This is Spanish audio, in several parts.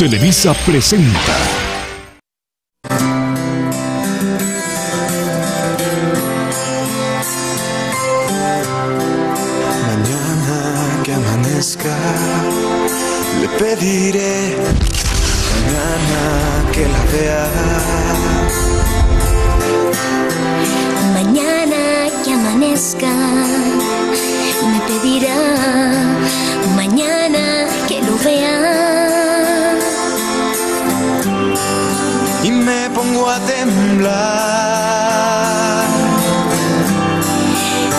Televisa presenta. Mañana que amanezca, le pediré. Mañana que la vea me pongo a temblar.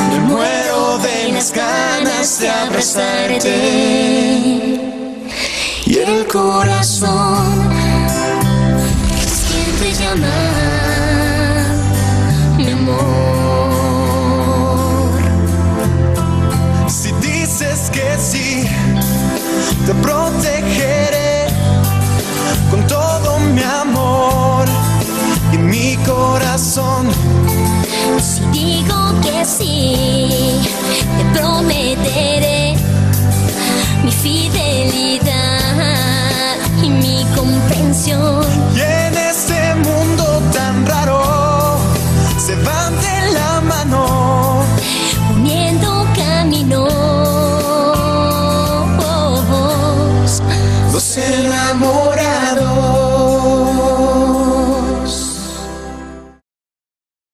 Me muero de las ganas de abrazarte y el corazón siente llamar, mi amor. Si dices que sí, te protegeré con todo mi amor. Si digo que sí, te prometeré mi fidelidad y mi comprensión. Y en este mundo tan raro se van de la mano, uniendo caminos. Los enamorados.